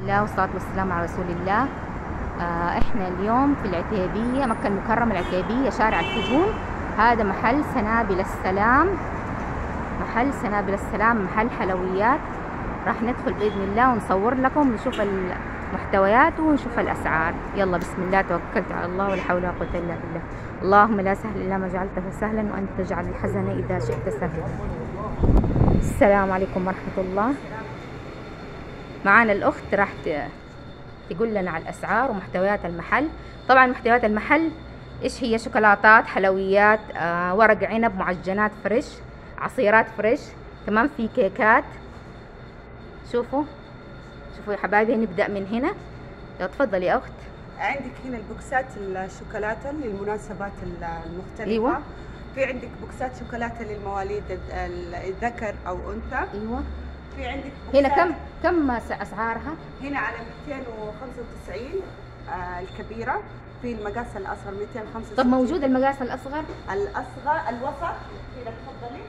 الله والصلاة والسلام على رسول الله. آه إحنا اليوم في العتيبية مكة المكرمة العتيبية شارع الفجون هذا محل سنابل السلام. محل سنابل السلام محل حلويات. راح ندخل بإذن الله ونصور لكم نشوف المحتويات ونشوف الأسعار. يلا بسم الله توكلت على الله ولا حول ولا قوة إلا بالله. اللهم لا سهل إلا ما جعلته سهلا وأنت تجعل الحزن إذا شئت سهلا. السلام عليكم ورحمة الله. معانا الأخت راح تقول لنا على الأسعار ومحتويات المحل. طبعا محتويات المحل إيش هي؟ شوكولاتات حلويات آه ورق عنب معجنات fresh عصيرات fresh كمان في كيكات. شوفوا شوفوا يا حبايبي نبدأ من هنا. تفضلي يا أخت. عندك هنا البوكسات الشوكولاتة للمناسبات المختلفة. أيوة. في عندك بوكسات شوكولاتة للمواليد ال- الذكر أو أنثى. أيوة. في عندك هنا كم كم أسعارها؟ هنا على 295 آه الكبيرة في المقاس الأصغر 295 طب موجود المقاس الأصغر؟ الأصغر الوسط. هنا تفضلي.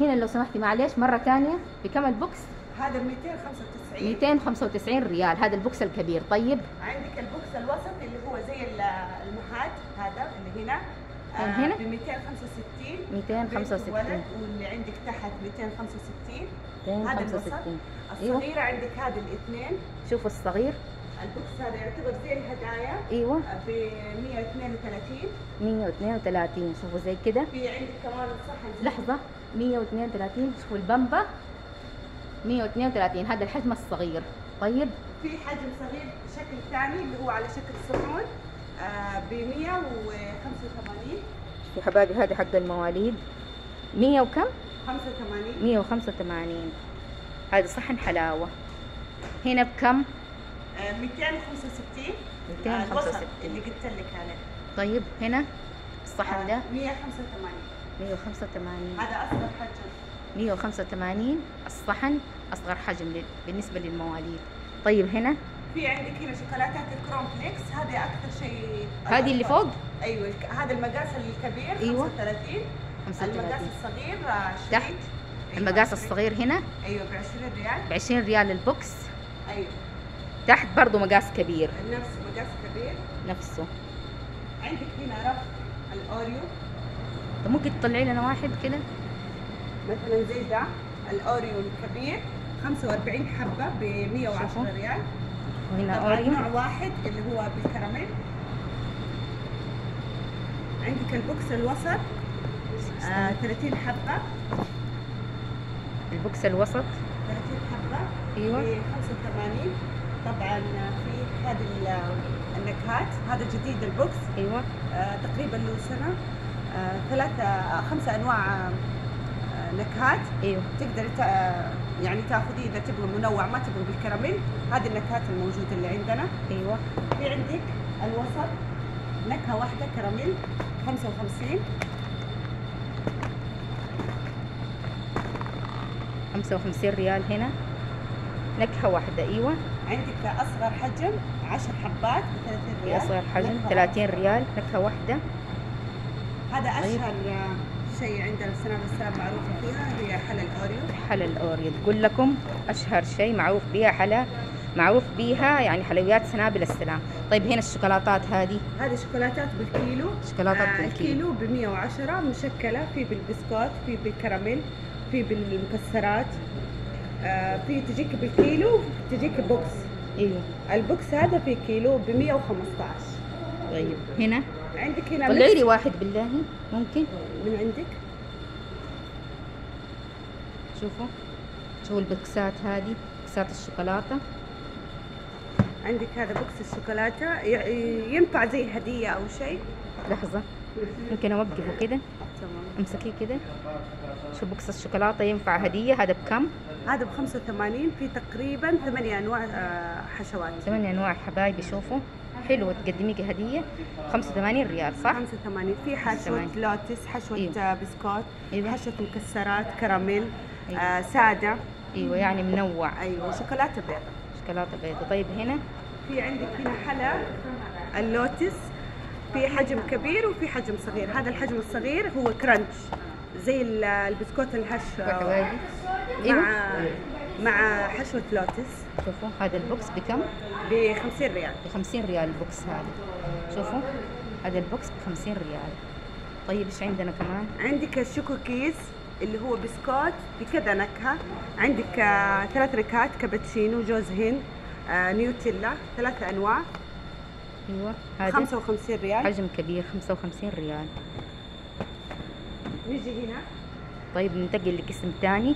هنا لو سمحتي معلش مرة ثانية. بكم ال box؟ هذا 295 295 ريال. هذا ال box الكبير. طيب. عندك ال box الوسط اللي هو زي ال- المحات هذا اللي هنا؟ كم هنا؟ ب 265 265. بنت وولد واللي عندك تحت 265 هذا الوسط. 265 أيوه الصغيرة عندك هذه الاثنين. شوفوا الصغير. البوكس هذا يعتبر زي الهدايا. أيوه. ب 132 132 شوفوا زي كده. في عندك كمان صحن زي لحظة. 132 شوفوا البمبة 132 هذا الحجم الصغير. طيب. في حجم صغير شكل ثاني اللي هو على شكل صحون. ب 185 يا حبايبي هذا حق المواليد. 100 وكم؟ 85 185 هذا صحن حلاوة هنا بكم؟ آه، 265 265. الوسط اللي قلت لك عليه. طيب هنا الصحن ده آه، 185 185 هذا أصغر حجم. 185 الصحن أصغر حجم بالنسبة للمواليد. طيب هنا؟ في عندك هنا شوكولاتات ال corn flakes هذه أكثر شيء هذه اللي فوق؟ أيوه هذا المقاس الكبير أيوة. 35 المقاس 35 الصغير آه، 20 تحت. أيوة، المقاس 20. الصغير هنا. أيوه ب 20 ريال. ب 20 ريال ال box. أيوه. تحت برضو مقاس كبير. نفس مقاس كبير. نفسه. عندك هنا رف الأوريو. طب ممكن تطلعي لنا واحد كده؟ مثلا زي ده الأوريو الكبير 45 حبة ب 110 شوفوا. ريال. وهنا طبعا اوريو نوع واحد اللي هو بالكراميل. عندك ال box الوسط آه 30 حبة. البوكس الوسط. 30 حبة. أيوة. ب 85 طبعا في هذه ال- النكهات. هذا جديد البوكس. أيوه. آه تقريبا له سنة. آه ثلاثة آه خمسة أنواع آه نكهات. أيوه. تقدري تا- يعني تاخذيه إذا تبغى منوع ما تبغى بالكراميل. هذه النكهات الموجودة اللي عندنا. أيوه. في عندك الوسط نكهة واحدة كراميل 55 55 ريال هنا. نكهة واحدة أيوه. عندك أصغر حجم 10 حبات ب 30 في ريال. اصغر حجم نكهة 30 ريال. نكهة واحدة. هذا طيب. أشهر شيء عندنا السلام السلام معروفه فيها هي حلا الأوريو. حلا الأوريو. تقول لكم أشهر شيء معروف بها حلا معروف بيها يعني حلويات سنابل السلام. طيب هنا الشوكولاتات هذه؟ هذه شوكولاتات بالكيلو. شوكولاتات آه، بالكيلو. الكيلو ب 110 مشكلة. في بالبسكوت في بالكراميل في بالمكسرات. آه، في تجيك بالكيلو تجيك box. أيوه ال box هذا في كيلو ب 115 طيب. هنا؟ عندك هنا طلعي لي واحد بالله. ممكن؟ من عندك؟ شوفوا. شوفوا البوكسات هذه؟ بوكسات الشوكولاتة. عندك هذا box الشوكولاتة. ينفع زي هدية أو شيء؟ لحظة. ممكن أوقفه كده. تمام. أمسكيه كده. شو box الشوكولاتة ينفع هدية؟ هذا بكم؟ هذا ب 85 في تقريبا ثمانية أنواع آه، حشوات. ثمانية أنواع حبايبي شوفوا. حلوة تقدمي هدية؟ 85 ريال صح؟ 85 في حشوة 85. لوتس حشوة أيوة. آه، بسكوت أيوة. حشوة مكسرات كراميل أيوة. آه، سادة. إيوه يعني منوع. أيوه شوكولاتة بيضة. شوكولاتة بيضة. طيب هنا؟ في عندك هنا حلا اللوتس. في حجم كبير وفي حجم صغير. هذا الحجم الصغير هو crunch زي ال- البسكوت الهش مع إيوه. مع حشوه لوتس شوفوا هذا ال box بكم؟ ب 50 ريال. ب 50 ريال ال box هذا. شوفوا هذا البوكس ب 50 ريال. طيب إيش عندنا كمان؟ عندك ال choco kiss اللي هو بسكوت بكذا نكهة. عندك آه، ثلاث نكهات كابتشينو جوز هند آه، نيوتيلا ثلاث أنواع. أيوه هذا 55 ريال. حجم كبير 55 ريال. نيجي هنا. طيب ننتقل لقسم ثاني.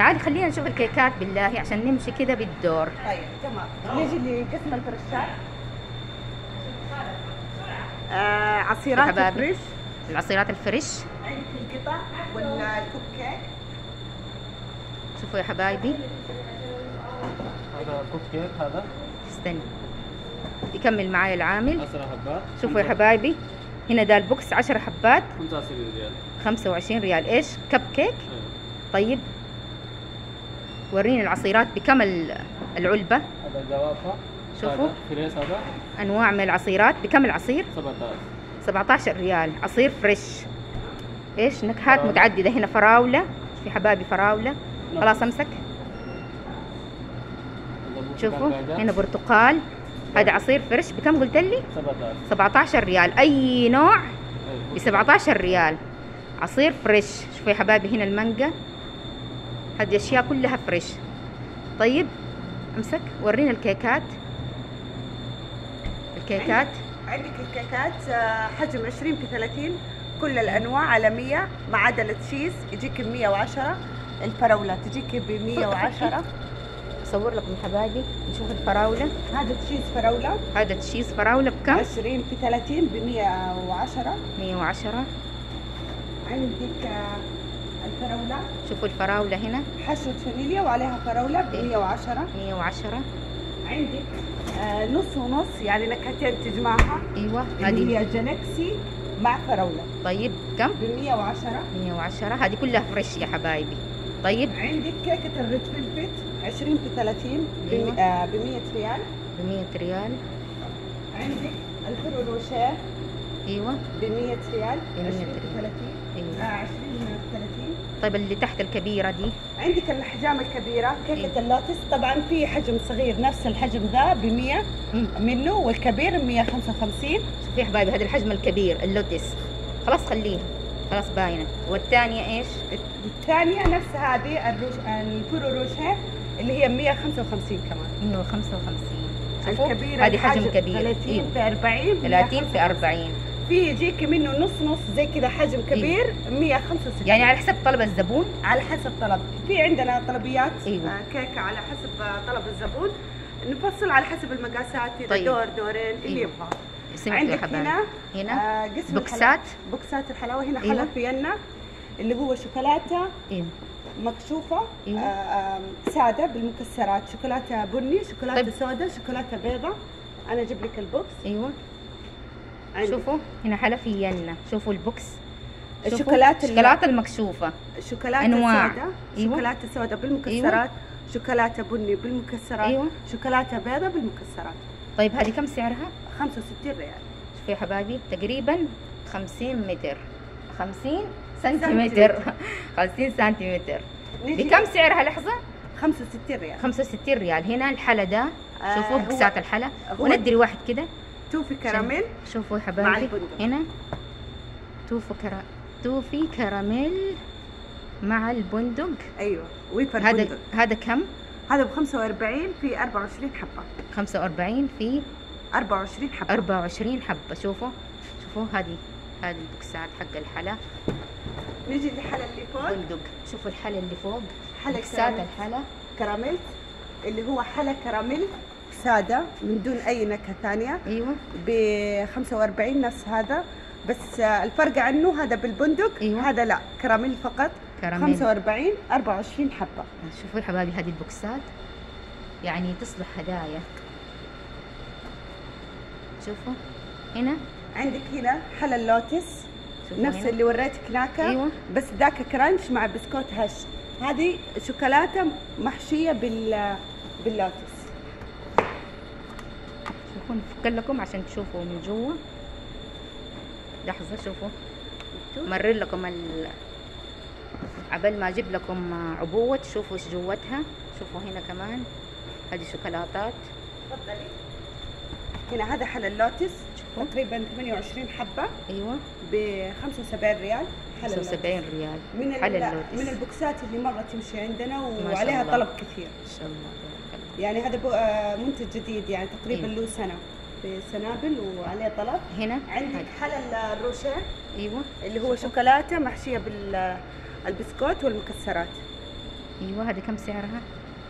تعالي خلينا نشوف الكيكات بالله عشان نمشي كذا بالدور. طيب تمام. نيجي لقسم الفرشات آه عصيرات حبايبي. fresh العصيرات ال fresh. عندك القطع والكوب كيك؟ شوفوا يا حبايبي. هذا كوب كيك هذا. استني. يكمل معايا العامل. 10 حبات. شوفوا يا حبايبي. هنا ده ال box 10 حبات. 25 ريال. 25 ريال. إيش؟ كب كيك. أيوة. طيب. وريني العصيرات بكم ال- العلبة. هذا جوافة. شوفوا. هذا أنواع من العصيرات بكم العصير 17 17 ريال. عصير fresh. إيش؟ نكهات. متعددة. هنا فراولة. في حبايبي فراولة. نعم. خلاص أمسك. شوفوا. هنا برتقال. هذا عصير fresh. بكم قلت لي؟ 17 17 ريال. أي نوع. ب 17 ريال. عصير fresh. شوفوا يا حبايبي هنا المانجا. هذه أشياء كلها fresh طيب أمسك ورينا الكيكات. الكيكات. عندك الكيكات آه، حجم 20 في 30 كل الأنواع على 100 ما عدا ال cheese يجيك ب 110 الفراولة تجيك ب 110 اصور لكم حبايبي نشوف الفراولة. هذا تشيز فراولة. هذا تشيز فراولة بكم؟ 20 في 30 ب 110 110 عندك آه، الفراولة. شوفوا الفراولة هنا. حشوه فانيليا وعليها فراولة ب 110 110 عندك آه، نص ونص يعني نكهتين تجمعها. أيوه هذه. هي جالكسي مع فراولة. طيب كم؟ ب 110 110 هذه كلها fresh يا حبايبي. طيب. عندك كيكة ال red velvet 20 في 30 ب أيوة. 100 ريال. ب 100 ريال. عندك الفرو روشيه أيوه. ب 100 ريال. ب 100 20 في 30 آه أيوه. 20 في 30 طيب اللي تحت الكبيرة دي؟ عندك الأحجام الكبيرة؟ إيه. كيكة اللوتس. طبعا في حجم صغير نفس الحجم ذا ب 100 مم. منه والكبير ب 155 شوفي يا حبايبي هذا الحجم الكبير اللوتس. خلاص خليها. خلاص باينة. والثانية إيش؟ الثانية نفس هذه الروش الفرو روشيه اللي هي 155 كمان. 155 شوفوا الكبيرة هذه حجم كبير. 30 أيوه في 40 30 في 40 في يجيك منه نص نص زي كذا حجم كبير 165 يعني على حسب طلب الزبون. على حسب طلب. في عندنا طلبيات أيوة. كيكة على حسب آه، طلب الزبون. نفصل على حسب المقاسات إذا طيب. دور دورين اللي أيوة. يبغى. عندك هنا هنا؟ آه، قسم بوكسات. بوكسات الحلاوة. هنا أيوة. حلا فيينا اللي هو شوكولاتة أيوه مكشوفة أيوة. آه، سادة بالمكسرات. شوكولاتة بني شوكولاتة طيب. سوداء شوكولاتة بيضاء أنا أجيب لك ال box. أيوه. شوفوا هنا شوفوا ال box. شوفوا الشوكولاتة اللي- الشوكولاتة المكشوفة. شوكولاتة أنواع. سوداء أيوة. شوكولاتة سوداء بالمكسرات. شوكولاتة بني بالمكسرات. أيوة. شوكولاتة بيضاء بالمكسرات. طيب هذه كم سعرها؟ 65 ريال. شوفوا يا حبايبي تقريبا 50 متر. 50 سنتيمتر. 50 سنتيمتر. بكم سعرها لحظة؟ 65 ريال. 65 ريال. هنا الحلا ده. آه، شوفوا هو- بوكسات الحلا وندري واحد كده. toffee كراميل؟ شوفوا يا حبايبي. هنا. توفو كرا toffee كراميل مع البندق. أيوه ويفر هذا بندق. هذا كم؟ هذا ب 45 في 24 حبة. 45 في 24 حبة. 24 حبة. شوفوا شوفوا هذه هذه البوكسات حق الحلا. نيجي للحلا اللي فوق. بندق. شوفوا الحلا اللي فوق. حلا بوكسات كراميل. الحلا. كراميل اللي هو حلا كراميل. سادة من دون أي نكهة ثانية. أيوه. ب 45 نفس هذا. بس الفرق عنه هذا بالبندق أيوة. هذا لا كراميل فقط. كراميل. 45 24 حبة. شوفوا يا حبايبي هذه البوكسات. يعني تصلح هدايا. شوفوا. هنا. عندك هنا حلا اللوتس. نفس هنا. اللي وريتك هناكا أيوة. بس ذاك crunch مع بسكوت هش. هذه شوكولاتة محشية بال باللوتس. نفك لكم عشان تشوفوا من جوا. لحظة شوفوا. مرر لكم ال... عبال ما أجيب لكم عبوة تشوفوا إيش جوتها. شوفوا هنا كمان. هذه شوكولاتات. تفضلي. هنا هذا حلا اللوتس. تقريبا 28 حبة. أيوه. ب 75 ريال. حلا اللوتس. 75 ريال. من ال- اللوتس. من البوكسات اللي مره تمشي عندنا وعليها. طلب كثير. ما شاء الله. يعني هذا آه، منتج جديد يعني تقريبا إيه. له سنة بسنابل وعليه طلب هنا عندك. حلا الروشيه أيوه اللي هو شوكولاتة محشية بالبسكوت والمكسرات أيوه هذه كم سعرها؟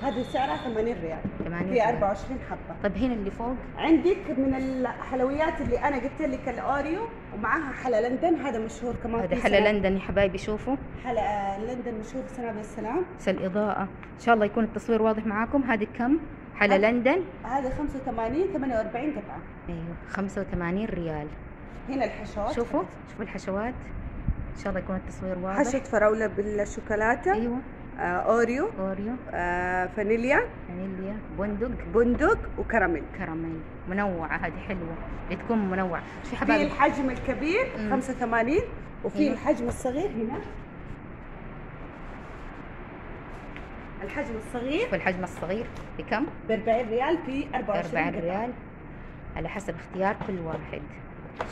هذه سعرها 80 ريال. 80 في ريال. 24 حبة. طيب هنا اللي فوق؟ عندك من الحلويات اللي أنا قلت لك الأوريو ومعاها حلا لندن هذا مشهور كمان هذا حلا لندن يا حبايبي شوفوا. حلا آه، لندن مشهور في سنابل السلام بس الاضاءه إن شاء الله يكون التصوير واضح معاكم. هذه كم؟ حلا لندن؟ هذا 85 48 قطعه أيوه 85 ريال. هنا الحشوات. شوفوا شوفوا الحشوات. إن شاء الله يكون التصوير واضح. حشوة فراولة بالشوكولاتة. أيوه. آه أوريو. أوريو. آه فانيليا. فانيليا. بندق. بندق وكراميل. كراميل. منوعة هذه حلوة. اللي تكون منوعة. شو في حبايبي الحجم الكبير مم. 85 وفي أيوة. الحجم الصغير هنا. الحجم الصغير. شوفوا الحجم الصغير بكم؟ ب 40 ريال في 24 40 قطعة. ريال. على حسب اختيار كل واحد.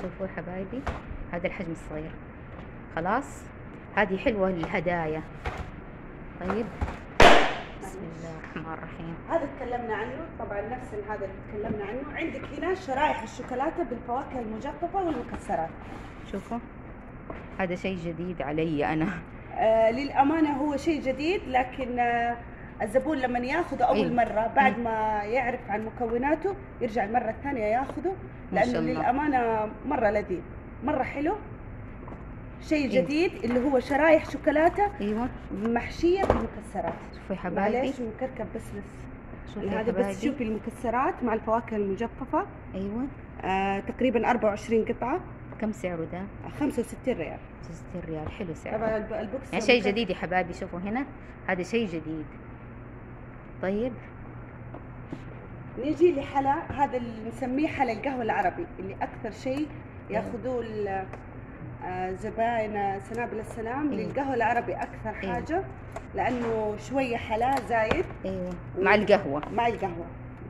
شوفوا يا حبايبي هذا الحجم الصغير. خلاص؟ هذه حلوة للهدايا. طيب بسم الله الرحمن الرحيم هذا تكلمنا عنه طبعا نفس هذا اللي تكلمنا عنه عندك هنا شرائح الشوكولاتة بالفواكه المجففة والمكسرات شوفوا هذا شيء جديد علي أنا آه للأمانة هو شيء جديد لكن آه الزبون لما ياخذه أول إيه. مرة بعد. ما يعرف عن مكوناته يرجع المرة الثانية ياخذه الله. للأمانة مرة لذيذ مرة حلو شيء إيه. جديد اللي هو شرايح شوكولاتة أيوة. محشية بالمكسرات. شوفوا يا حبايبي. معليش مكركب بس بس. شوفوا يا هذا بس شوفي المكسرات مع الفواكه المجففة. أيوة. آه تقريبا 24 قطعة. كم سعره ده؟ آه، 65 ريال. 60 ريال. حلو سعره. طبعا الب- البوكس يعني شيء. جديد يا حبايبي. شوفوا هنا. هذا شيء جديد. طيب. نيجي لحلا هذا اللي نسميه حلا القهوة العربي اللي أكثر شيء ياخذوه ال- آه، زباين سنابل السلام إيه. للقهوة العربي أكثر إيه. حاجة لأنه شوية حلا زايد. أيوة مع القهوة. مع القهوة.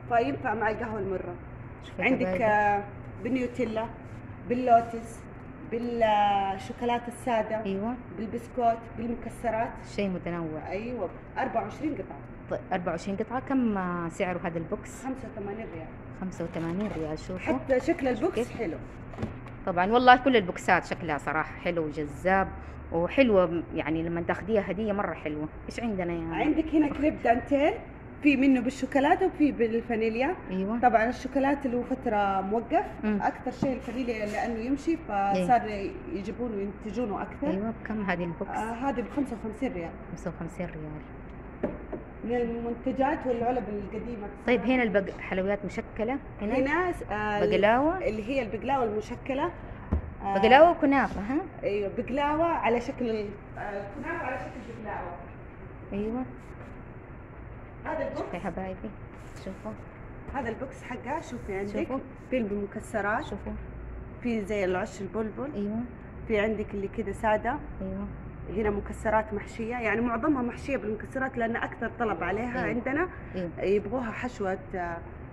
فينفع مع القهوة المرة. شوفوا يا عندك. آه، بالنوتيلا باللوتس بالشوكولاتة السادة أيوة. بالبسكوت بالمكسرات. شيء متنوع. أيوة. 24 قطعة. طيب 24 قطعة. كم آه، سعره هذا البوكس؟ 85 ريال. 85 ريال. شوفوا. حتى شكل البوكس؟ حلو. طبعا. والله كل البوكسات شكلها صراحة حلو وجذاب وحلوة يعني لما تاخديها هدية مرة حلوة. إيش عندنا يعني؟ عندك هنا كريب دانتيل في منه بالشوكولاتة وفي بالفانيليا. أيوه. طبعا الشوكولاتة له فترة موقف. مم. أكثر شيء الفانيليا لأنه يمشي فصار يجيبونه وينتجونه أكثر. أيوه. بكم هذه البوكس؟ آه هذه ب 55 ريال. 55 ريال. من المنتجات والعلب القديمة. طيب هنا الحلويات مشكلة. هنا, هنا آه بقلاوة؟ اللي هي البقلاوة المشكلة. آه بقلاوة وكنافة ها؟ أيوه بقلاوة على شكل آه كنافة على شكل بقلاوة. أيوه. هذا البوكس. شوفوا يا حبايبي. شوفوا. هذا البوكس حقها شوفي عندك. شوفوا. في بالمكسرات شوفوا. في زي العش البلبل. أيوه. في عندك اللي كده سادة. أيوه. هنا مكسرات محشية. يعني معظمها محشية بالمكسرات لأن أكثر طلب عليها أيوة. عندنا أيوه يبغوها حشوة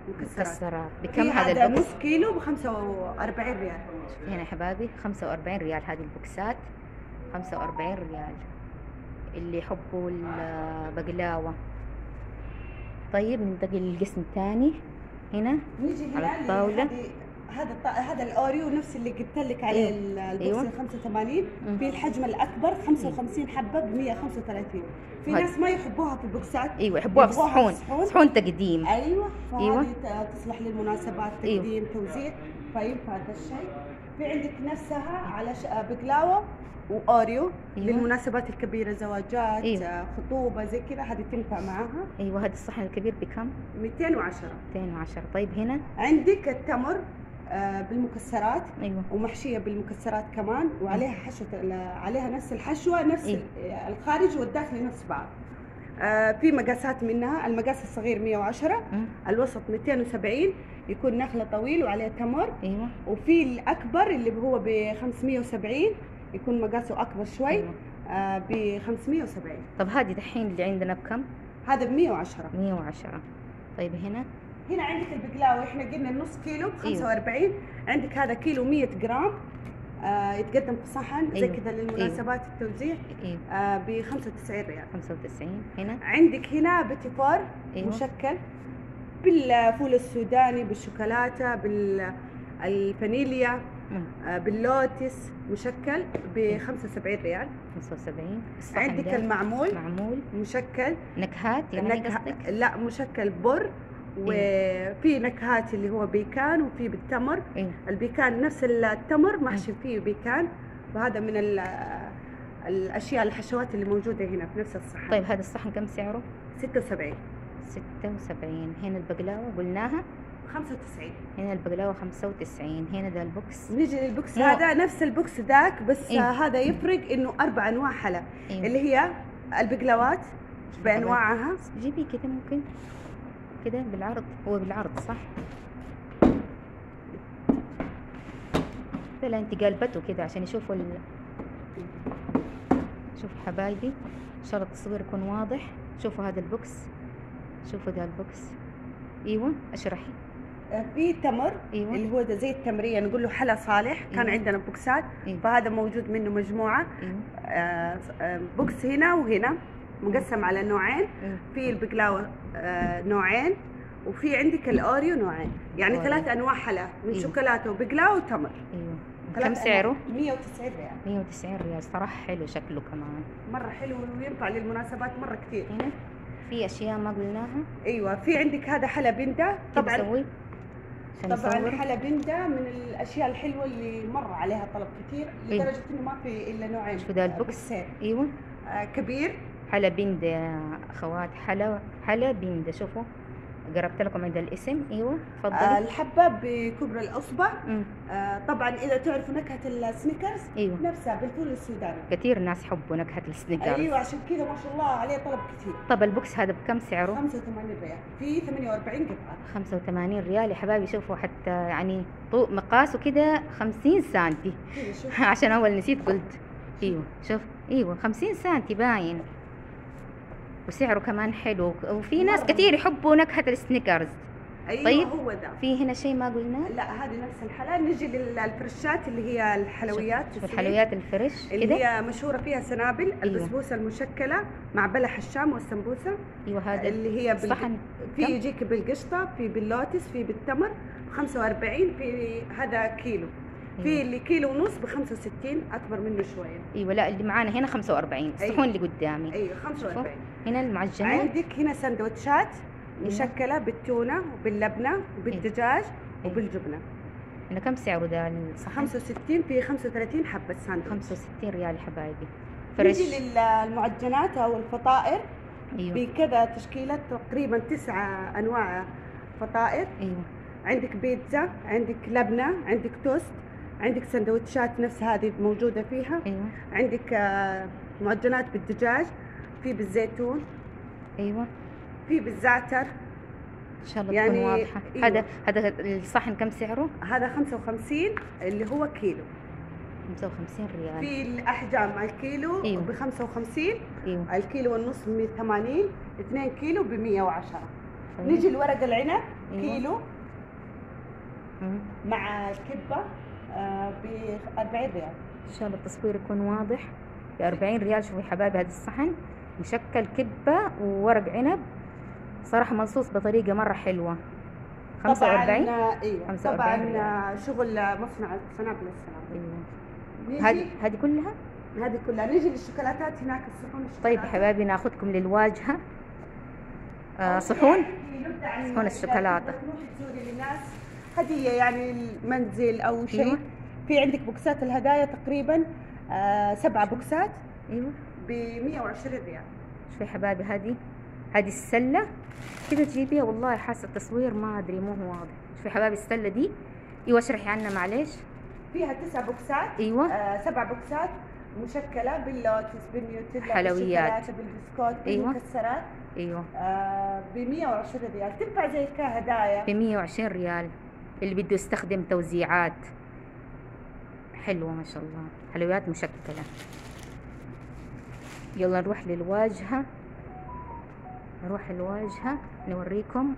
مكسرات. مكسرات. بكم هذا البوكس؟ نص كيلو ب 45 ريال. هنا حبايبي 45 ريال هذه البوكسات. 45 ريال. اللي يحبوا البقلاوة. طيب ننتقل للقسم الثاني. هنا نيجي على. لهذه- هذا الط- هذا الأوريو نفس اللي قلت لك عليه. ال- البوكس أيوة. ال 85 مم. في الحجم الأكبر 55 حبة ب 135 في هذا. ناس ما يحبوها في البوكسات. أيوه يحبوها في يبغوها صحون. تقديم. أيوه. فهذه أيوة. ت- تصلح للمناسبات أيوة. تقديم توزيع. فينفع هذا الشيء. في عندك نفسها على ش... بقلاوة وأوريو. أيوة. للمناسبات الكبيرة زواجات أيوة. آه، خطوبة زي كذا. هذه تنفع معاها. أيوه هذا الصحن الكبير بكم؟ 210 210 طيب هنا؟ عندك التمر. آه، بالمكسرات أيوه. ومحشية بالمكسرات كمان وعليها حشوه عليها نفس الحشوة نفس إيه. ال- الخارج والداخلي نفس بعض. آه، في مقاسات منها المقاس الصغير 110 أمم، الوسط 270 يكون نخلة طويل وعليه تمر. أيوه. وفي الأكبر اللي هو ب 570 يكون مقاسه أكبر شوي أيوة. ب 570 طب هذه دحين اللي عندنا بكم؟ هذا ب 110 110 طيب هنا؟ هنا عندك البقلاوة إحنا قلنا النص كيلو ب أيوة. 45 عندك هذا كيلو 100 جرام آه يتقدم في صحن زي أيوة. كذا للمناسبات التوزيع أيوه آه ب 95 ريال. 95 هنا؟ عندك هنا بيتي فور أيوة. مشكل بالفول السوداني بالشوكولاتة بالفانيليا. آه باللوتس مشكل ب 75 ريال. 75 الصحن عندك المعمول معمول. مشكل. نكهات يعني نكهة قصدك؟ لا مشكل بر وفي نكهات اللي هو بيكان وفي بالتمر. أيوه البيكان نفس التمر محشي فيه بيكان. وهذا من ال- الأشياء الحشوات اللي موجودة هنا في نفس الصحن. طيب هذا الصحن كم سعره؟ 76 76 هنا البقلاوة قلناها؟ 95 هنا البقلاوة 95 هنا ده البوكس. نيجي للبوكس مو- هذا. نفس البوكس ذاك بس إيه. هذا يفرق إنه أربع أنواع حلا أيوه اللي هي البقلاوات بأنواعها. جيبي كده ممكن. كده بالعرض هو بالعرض صح؟ لا انت قلبته كده عشان يشوفوا ال... شوفوا حبايبي ان شاء الله التصوير يكون واضح. شوفوا هذا البوكس. شوفوا ده البوكس. أيوه اشرحي في تمر أيوه. اللي هو ده زي التمرية نقول له حلا صالح. كان أيوة. عندنا بوكسات. أيوه. فهذا موجود منه مجموعة. أيوه. آه، آه، بوكس هنا وهنا. مقسم على نوعين. أيوه في البقلاوة آه، نوعين وفي عندك الأوريو نوعين. يعني. ثلاث أنواع حلا من أيوة. شوكولاتة وبقلاوة وتمر. أيوه. كم سعره؟ أنواع. 190 ريال. 190 ريال. صراحة حلو شكله كمان. مرة حلو وينفع للمناسبات مرة كثير. هنا في أشياء ما قلناها؟ أيوه. في عندك هذا حلا بندا طبعا طبعا حلا بندا من الأشياء الحلوة اللي مره عليها طلب كثير. لدرجة إنه ما في إلا نوعين. شو آه، البوكس؟ بالسعر. أيوه. آه، كبير. حلا بندا يا أخوات حلا حلا بندا شوفوا قربت لكم عند الاسم إيوه آه، تفضلي الحبه بكبر الأصبع. آه، طبعا إذا تعرفوا نكهة السنيكرز إيوه. نفسها بالفول السوداني. كثير ناس يحبوا نكهة السنيكرز. أيوه عشان كذا ما شاء الله عليه طلب كثير. طب البوكس هذا بكم سعره؟ 85 ريال. في 48 قطعة. 85 ريال يا حبايبي شوفوا حتى يعني طو مقاسه كده 50 سنتي. كذا شوف. عشان أول نسيت قلت. إيوه شوف إيوه 50 سنتي باين. وسعره كمان حلو. وفي ناس. كثير يحبوا نكهة السنيكرز. أيوه طيب. هو ده. في هنا شيء ما قلناه؟ لا هذه نفس الحلا. نجي للفرشات اللي هي الحلويات الحلويات ال fresh؟ اللي كده؟ هي مشهورة فيها سنابل البسبوسة المشكلة مع بلح الشام والسمبوسة. أيوه هذا. اللي هي. صحن. في؟ يجيك بالقشطة في باللوتس في بالتمر 45 في هذا كيلو. في أيوة. اللي كيلو ونص ب 65 أكبر منه شوية. إيوه لا اللي معانا هنا 45 الصحون اللي قدامي. أيوه 45 هنا المعجنات. عندك هنا سندوتشات أيوة. مشكلة بالتونة وباللبنة وبالدجاج أيوة. وبالجبنة. هنا كم سعره ده الصحن؟ 65 في 35 حبة ساندوتش. 65 ريال يا حبايبي. فريش. نجي للمعجنات أو الفطائر. أيوه. بكذا تشكيلة تقريبا تسعة أنواع فطائر. أيوه. عندك بيتزا عندك لبنة عندك توست. عندك سندوتشات نفس هذه موجودة فيها؟ أيوه. عندك آه، معجنات بالدجاج في بالزيتون أيوه. في بالزعتر. إن شاء الله يعني تكون واضحة. أيوة. هذا هذا الصحن كم سعره؟ هذا 55 اللي هو كيلو. 55 ريال. في الأحجام الكيلو أيوة. ب 55 أيوه. الكيلو والنص ب 180 2 كيلو ب 110 طيب. نجي لورق العنب أيوة. كيلو. مم. مع الكبة. ب 40 ريال. إن شاء الله التصوير يكون واضح. ب 40 ريال شوفوا يا حبايبي هذا الصحن. مشكل كبة وورق عنب. صراحة مصوص بطريقة مرة حلوة. 45 طبعا أيوه 45 طبعا ريال. شغل مصنع سنابل السلام أيوه. هذه هذه كلها؟ هذه كلها. نجي للشوكولاتات هناك الصحون. طيب يا حبايبي ناخذكم للواجهة. آه صحون. صحون تروحي تزوري للناس. هدية يعني المنزل أو شيء. أيوة. في عندك بوكسات الهدايا تقريبا آه سبعة بوكسات. أيوه. ب 120 ريال. شوفي حبايبي هذه هذه السلة. كده تجيبيها والله حاسة التصوير ما أدري مو هو واضح. شوفي حبايبي السلة دي. أيوه اشرحي عنها معلش فيها تسع بوكسات. أيوه. آه سبع بوكسات مشكلة باللوتس بالنوتيلا حلويات. بالبسكوت أيوة. بالمكسرات. أيوه. آه ب 120 ريال. تنفع زي كهدايا. ب 120 ريال. اللي بده يستخدم توزيعات. حلوة ما شاء الله. حلويات مشكلة. يلا نروح للواجهة. نروح الواجهة نوريكم.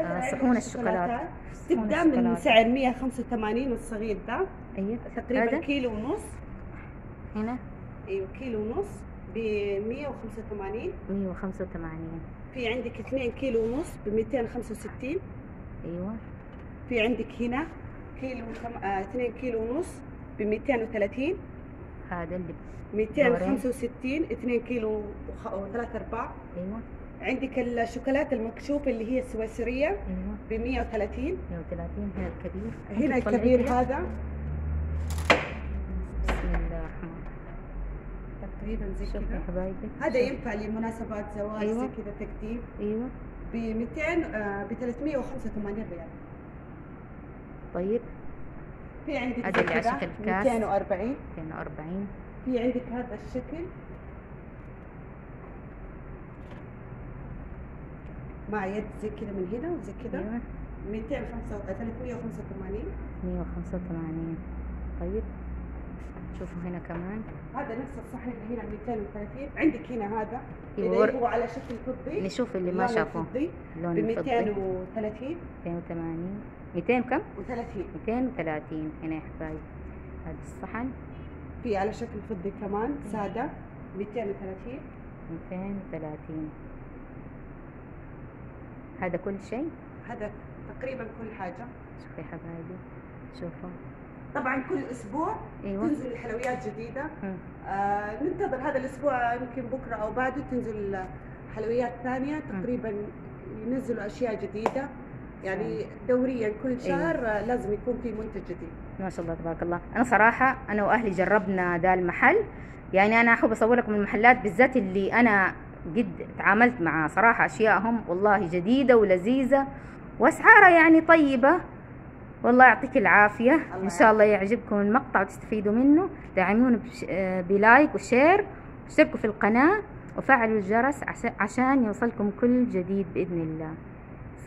آه، صحون الشوكولاتة. تبدأ من. سعر 185 الصغير ده. أيوة تقريبا هذا. كيلو ونص. هنا. أيوه كيلو ونص ب 185 185 في عندك 2 كيلو ونص ب 265 أيوة. في عندك هنا كيلو وخم... آه 2 كيلو ونص ب 230 هذا اللي 265 2 كيلو و3 أرباع. أيوة. عندك الشوكولاتة المكشوفه اللي هي السويسرية أيوة. ب 130 130 هنا الكبير. هنا الكبير؟ هذا. بسم الله تقريبا زي كذا. حبايبي هذا ينفع لمناسبات زواج أيوة. زي كذا تقديم. أيوة. ب 200 آه ب 385 ريال. طيب. في عندك هذا اللي على شكل كاس. 240 240 في عندك هذا الشكل؟ مع يد زي كذا من هنا وزي كذا. 285 385 185 طيب. شوفوا هنا كمان. هذا نفس الصحن اللي هنا 230 عندك هنا هذا. اللي هو على شكل فضي نشوف اللي ما شافوه. اللون ب الفضي 230 280 200 كم؟ و30 230 هنا يا حبايب هذا الصحن. في على شكل فضي كمان سادة. 230 230 هذا كل شيء؟ هذا تقريبا كل حاجة. شوفوا يا حبايبي. شوفوا. طبعا كل أسبوع أيوه. تنزل حلويات جديدة. آه ننتظر هذا الأسبوع يمكن بكرة أو بعده تنزل حلويات ثانية. تقريبا ينزلوا أشياء جديدة. يعني دوريا كل شهر آه، لازم يكون في منتج جديد ما شاء الله تبارك الله. أنا صراحة أنا وأهلي جربنا ذا المحل. يعني أنا أحب أصور لكم المحلات بالذات اللي أنا قد تعاملت مع صراحة اشياءهم والله جديدة ولذيذة وأسعارها يعني طيبة. والله يعطيك العافية. الله إن شاء الله يعجبكم المقطع وتستفيدوا منه. دعمونا ب like و share. واشتركوا في القناة وفعلوا الجرس عش- عشان يوصلكم كل جديد بإذن الله.